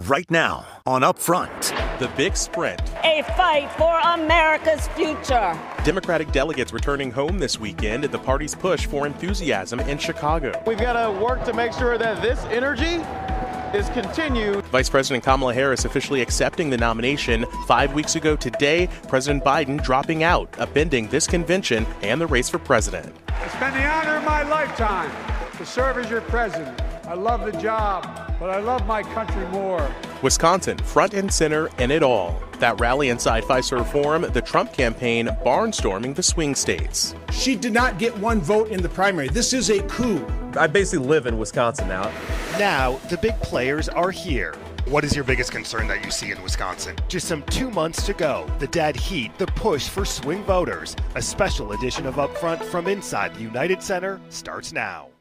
Right now on Upfront. The Big Sprint. A fight for America's future. Democratic delegates returning home this weekend at the party's push for enthusiasm in Chicago. We've got to work to make sure that this energy is continued. Vice President Kamala Harris officially accepting the nomination five weeks ago today. President Biden dropping out, upending this convention and the race for president. It's been the honor of my lifetime to serve as your president. I love the job, but I love my country more. Wisconsin, front and center in it all. That rally inside Fiserv Forum, the Trump campaign barnstorming the swing states. She did not get one vote in the primary. This is a coup. I basically live in Wisconsin now. Now, the big players are here. What is your biggest concern that you see in Wisconsin? Just some two months to go. The dead heat, the push for swing voters. A special edition of Upfront from inside the United Center starts now.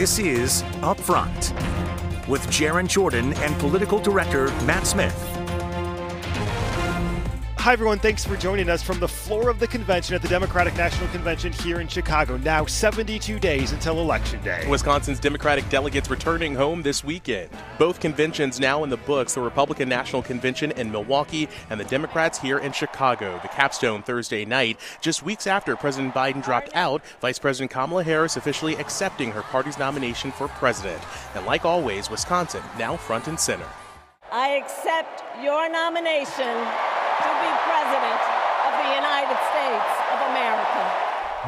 This is Upfront with Jaron Jordan and political director Matt Smith. Hi, everyone. Thanks for joining us from the floor of the convention at the Democratic National Convention here in Chicago. Now 72 days until Election Day. Wisconsin's Democratic delegates returning home this weekend. Both conventions now in the books the Republican National Convention in Milwaukee and the Democrats here in Chicago. The capstone Thursday night, just weeks after President Biden dropped out, Vice President Kamala Harris officially accepting her party's nomination for president. And like always, Wisconsin now front and center. I accept your nomination to be President of the United States of America.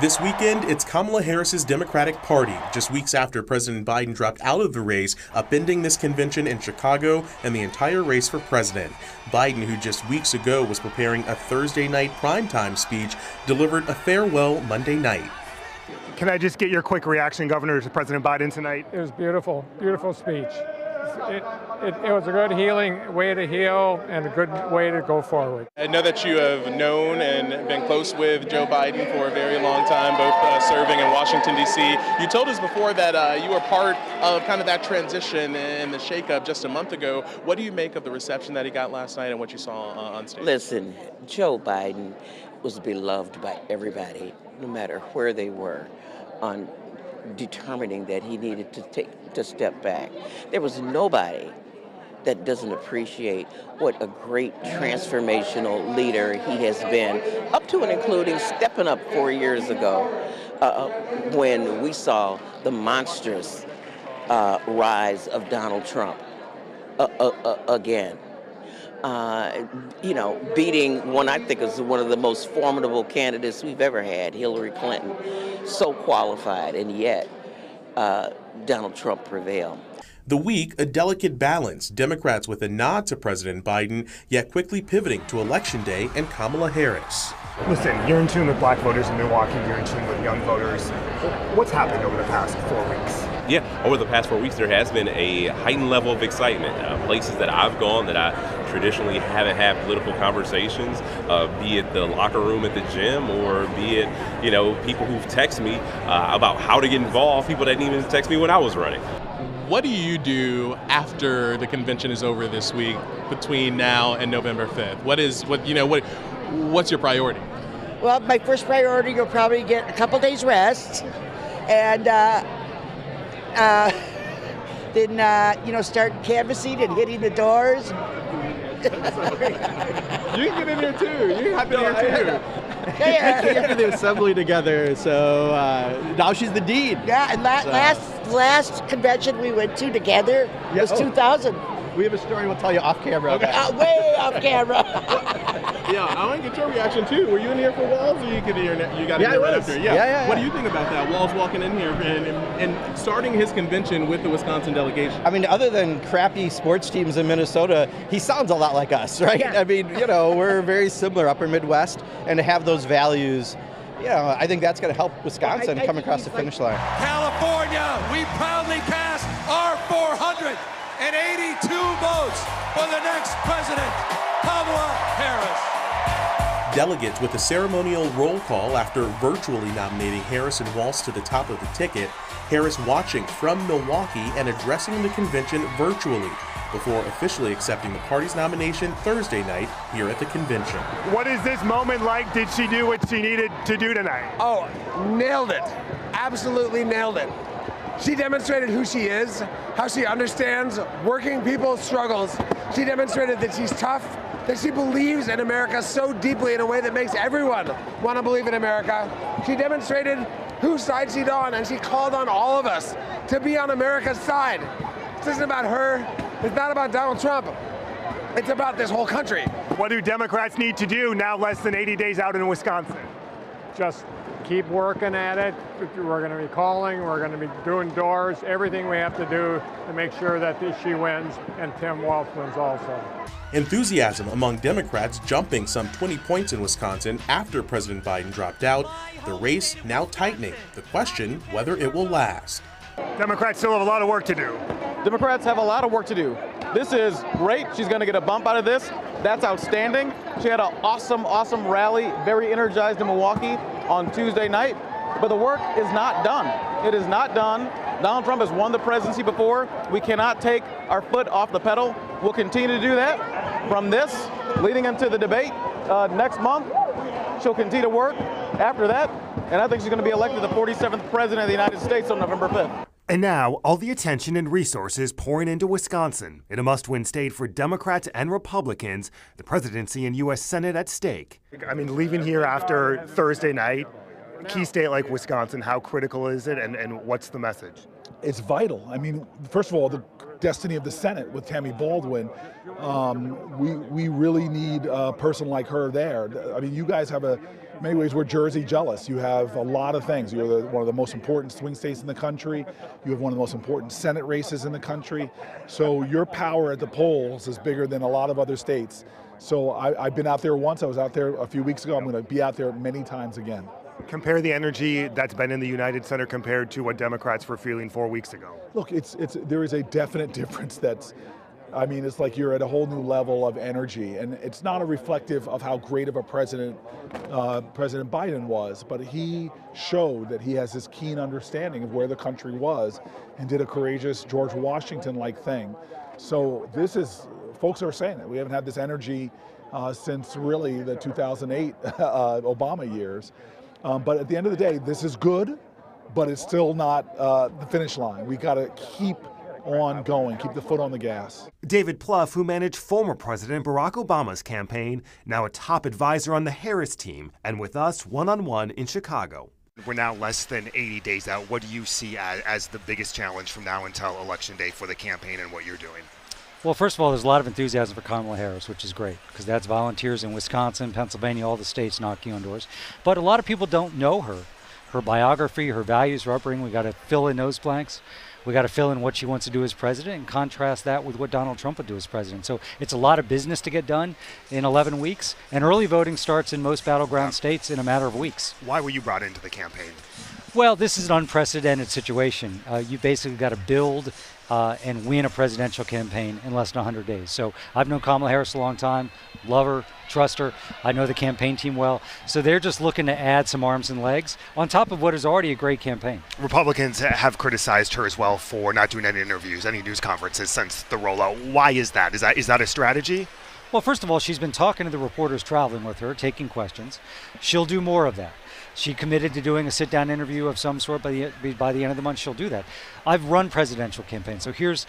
This weekend, it's Kamala Harris's Democratic Party, just weeks after President Biden dropped out of the race, upending this convention in Chicago and the entire race for president. Biden, who just weeks ago was preparing a Thursday night primetime speech, delivered a farewell Monday night. Can I just get your quick reaction, Governor, to President Biden tonight? It was beautiful, beautiful speech. It, it, it, was a good healing way to heal and a good way to go forward. I know that you have known and been close with Joe Biden for a very long time, both uh, serving in Washington, D.C. You told us before that uh, you were part of kind of that transition and the shakeup just a month ago. What do you make of the reception that he got last night and what you saw uh, on stage? Listen, Joe Biden was beloved by everybody, no matter where they were on determining that he needed to take to step back. There was nobody that doesn't appreciate what a great transformational leader he has been, up to and including stepping up four years ago uh, when we saw the monstrous uh, rise of Donald Trump uh, uh, uh again. Uh, you know, beating one I think is one of the most formidable candidates we've ever had, Hillary Clinton. So qualified, and yet Donald Trump prevailed. The week, a delicate balance, Democrats with a nod to President Biden, yet quickly pivoting to Election Day and Kamala Harris. Listen, you're in tune with black voters in Milwaukee, you're in tune with young voters. What's happened over the past four weeks? Yeah, over the past four weeks, there has been a heightened level of excitement. Uh, places that I've gone that I traditionally haven't had political conversations, uh, be it the locker room at the gym or be it, you know, people who've texted me uh, about how to get involved, people that didn't even text me when I was running what do you do after the convention is over this week between now and November 5th? What is what you know what what's your priority? Well, my first priority you'll probably get a couple days rest, and uh, uh, then uh, you know start canvassing and hitting the doors. You can get in here too. You can hop in here too. Yeah. we came to the assembly together, so uh, now she's the dean. Yeah, and la- so. last last convention we went to together was oh. 2000. We have a story we'll tell you off camera. Okay. Uh, way off camera. yeah, I want to get your reaction too. Were you in here for Walz, or you get in here? You got in yeah, here right after? Yeah. Yeah, yeah. What do you think about that? Walz walking in here and, and, and starting his convention with the Wisconsin delegation. I mean, other than crappy sports teams in Minnesota, he sounds a lot like us, right? Yeah. I mean, you know, we're very similar, Upper Midwest, and to have those values you know, I think that's going to help Wisconsin well, I, I come across the finish line. California, we proudly cast our 482 votes for the next president, Kamala Harris. Delegates with a ceremonial roll call after virtually nominating Harris and Walz to the top of the ticket. Harris watching from Milwaukee and addressing the convention virtually before officially accepting the party's nomination Thursday night here at the convention. What is this moment like? Did she do what she needed to do tonight? Oh, nailed it. Absolutely nailed it. She demonstrated who she is, how she understands working people's struggles. She demonstrated that she's tough, that she believes in America so deeply in a way that makes everyone want to believe in America. She demonstrated whose side she's on, and she called on all of us to be on America's side. This isn't about her. It's not about Donald Trump. It's about this whole country. What do Democrats need to do now less than 80 days out in Wisconsin? Just keep working at it. We're going to be calling, we're going to be doing doors, everything we have to do to make sure that she wins and Tim Walz wins also. Enthusiasm among Democrats jumping some 20 points in Wisconsin after President Biden dropped out. The race now tightening. The question whether it will last. Democrats still have a lot of work to do. Democrats have a lot of work to do. This is great. She's going to get a bump out of this. That's outstanding. She had an awesome, awesome rally, very energized in Milwaukee on Tuesday night. But the work is not done. It is not done. Donald Trump has won the presidency before. We cannot take our foot off the pedal. We'll continue to do that from this leading into the debate uh, next month. She'll continue to work after that, and I think she's going to be elected the 47th president of the United States on November 5th. And now, all the attention and resources pouring into Wisconsin in a must win state for Democrats and Republicans, the presidency and U.S. Senate at stake. I mean, leaving here after Thursday night, key state like Wisconsin, how critical is it and, and what's the message? It's vital. I mean, first of all, the destiny of the Senate with Tammy Baldwin, um, we, we really need a person like her there. I mean, you guys have a many ways we're Jersey jealous. You have a lot of things. You're the, one of the most important swing states in the country. You have one of the most important Senate races in the country. So your power at the polls is bigger than a lot of other states. So I, I've been out there once. I was out there a few weeks ago. I'm going to be out there many times again. Compare the energy that's been in the United Center compared to what Democrats were feeling four weeks ago. Look, it's it's there is a definite difference that's I mean, it's like you're at a whole new level of energy, and it's not a reflective of how great of a president uh, President Biden was, but he showed that he has this keen understanding of where the country was, and did a courageous George Washington-like thing. So this is, folks are saying it. We haven't had this energy uh, since really the 2008 uh, Obama years. Um, but at the end of the day, this is good, but it's still not uh, the finish line. We got to keep on going, keep the foot on the gas. David Plouffe, who managed former President Barack Obama's campaign, now a top advisor on the Harris team, and with us one on one in Chicago. We're now less than 80 days out. What do you see as, as the biggest challenge from now until Election Day for the campaign and what you're doing? Well, first of all, there's a lot of enthusiasm for Kamala Harris, which is great because that's volunteers in Wisconsin, Pennsylvania, all the states knocking on doors. But a lot of people don't know her, her biography, her values, her upbringing. We got to fill in those blanks we got to fill in what she wants to do as president and contrast that with what Donald Trump would do as president. So it's a lot of business to get done in 11 weeks, and early voting starts in most battleground states in a matter of weeks. Why were you brought into the campaign? Well, this is an unprecedented situation. Uh, you basically got to build uh, and win a presidential campaign in less than 100 days. So I've known Kamala Harris a long time, love her, trust her. I know the campaign team well. So they're just looking to add some arms and legs on top of what is already a great campaign. Republicans have criticized her as well for not doing any interviews, any news conferences since the rollout. Why is that? Is that is that a strategy? Well, first of all, she's been talking to the reporters traveling with her, taking questions. She'll do more of that. She committed to doing a sit-down interview of some sort by the by the end of the month. She'll do that. I've run presidential campaigns, so here's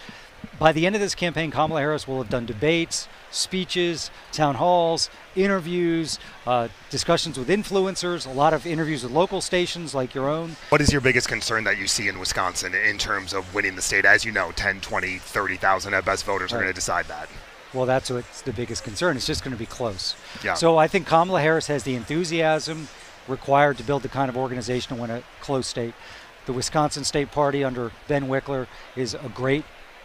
by the end of this campaign, Kamala Harris will have done debates, speeches, town halls, interviews, uh, discussions with influencers, a lot of interviews with local stations like your own. What is your biggest concern that you see in Wisconsin in terms of winning the state? As you know, 10, 20, 30,000 at best voters right. are going to decide that. Well, that's what's the biggest concern. It's just going to be close. Yeah. So I think Kamala Harris has the enthusiasm required to build the kind of organization to win a close state. The Wisconsin State Party under Ben Wikler is a great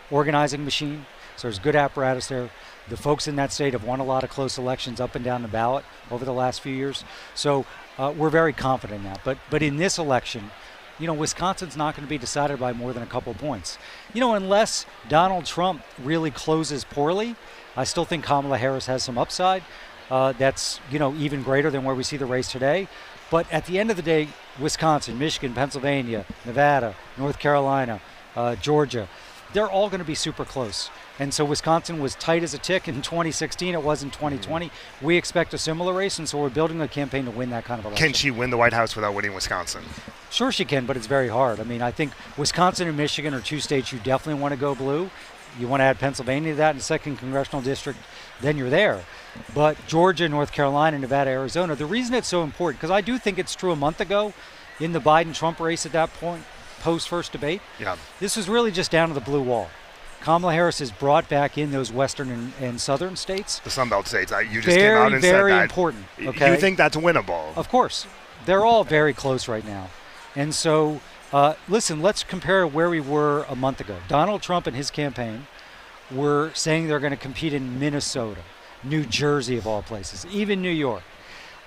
organizing machine. So there's good apparatus there. The folks in that state have won a lot of close elections up and down the ballot over the last few years. So uh, we're very confident in that. But but in this election, you know, Wisconsin's not going to be decided by more than a couple points. You know, unless Donald Trump really closes poorly, I still think Kamala Harris has some upside. Uh, that's you know even greater than where we see the race today. But at the end of the day, Wisconsin, Michigan, Pennsylvania, Nevada, North Carolina, uh, Georgia, they're all going to be super close. And so Wisconsin was tight as a tick in 2016. It was in 2020. Mm-hmm. We expect a similar race, and so we're building a campaign to win that kind of election. Can she win the White House without winning Wisconsin? Sure, she can, but it's very hard. I mean, I think Wisconsin and Michigan are two states you definitely want to go blue. You want to add Pennsylvania to that in the second congressional district, then you're there. But Georgia, North Carolina, Nevada, Arizona, the reason it's so important, because I do think it's true a month ago in the Biden Trump race at that point, post first debate. Yeah. This was really just down to the blue wall. Kamala Harris has brought back in those western and, and southern states. The Sun Belt states. You just very, came out and said that. Very important. Okay? You think that's winnable? Of course. They're all very close right now. And so, uh, listen, let's compare where we were a month ago. Donald Trump and his campaign were saying they're going to compete in Minnesota, New Jersey, of all places, even New York.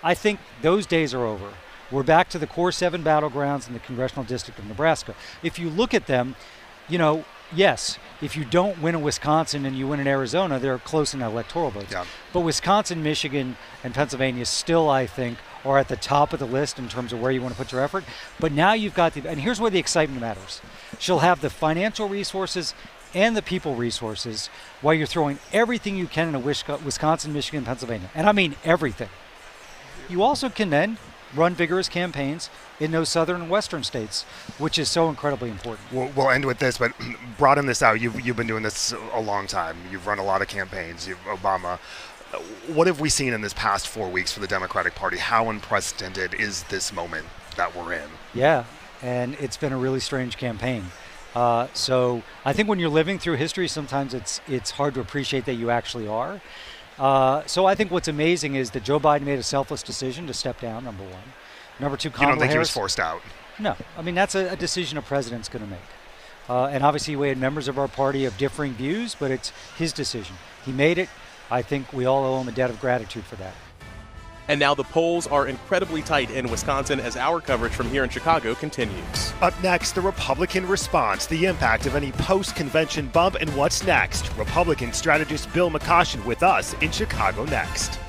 I think those days are over. We're back to the core seven battlegrounds in the congressional district of Nebraska. If you look at them, you know, yes, if you don't win in Wisconsin and you win in Arizona, they're close in electoral votes. Yeah. But Wisconsin, Michigan, and Pennsylvania still, I think, are at the top of the list in terms of where you want to put your effort. But now you've got the, and here's where the excitement matters. She'll have the financial resources and the people resources while you're throwing everything you can into Wisconsin, Michigan, Pennsylvania. And I mean everything. You also can then run vigorous campaigns in those southern and western states, which is so incredibly important. We'll, we'll end with this, but broaden this out. You've, you've been doing this a long time. You've run a lot of campaigns. You've, Obama. What have we seen in this past four weeks for the Democratic Party? How unprecedented is this moment that we're in? Yeah, and it's been a really strange campaign. Uh, so I think when you're living through history, sometimes it's it's hard to appreciate that you actually are. Uh, so I think what's amazing is that Joe Biden made a selfless decision to step down. Number one. Number two, Kamala you don't think Harris, he was forced out? No, I mean that's a, a decision a president's going to make. Uh, and obviously, we had members of our party of differing views, but it's his decision. He made it. I think we all owe him a debt of gratitude for that. And now the polls are incredibly tight in Wisconsin as our coverage from here in Chicago continues. Up next, the Republican response, the impact of any post convention bump, and what's next. Republican strategist Bill McCoshen with us in Chicago next.